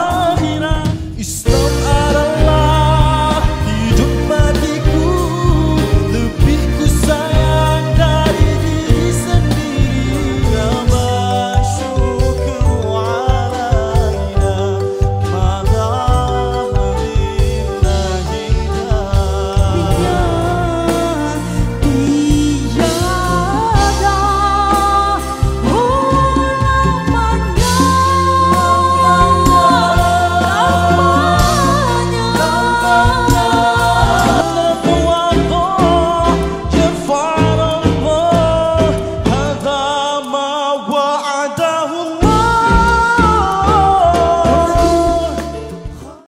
扉